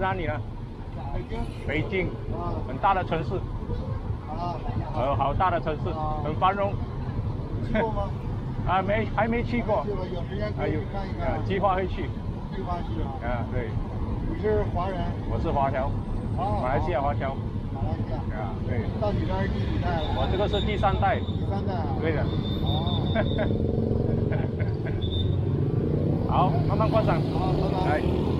哪里呢？北京。北京。啊。很大的城市。啊。呃，好大的城市，很繁荣。去过吗？啊，没，还没去过。去过，有时间可以看一看。计划会去。计划去啊。啊，对。你是华人？我是华侨。哦。马来西亚华侨。马来西亚。啊，对。到你这儿第几代了？我这个是第三代。第三代啊。对的。哦。好，慢慢观赏。好，拜拜。